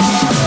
Peace.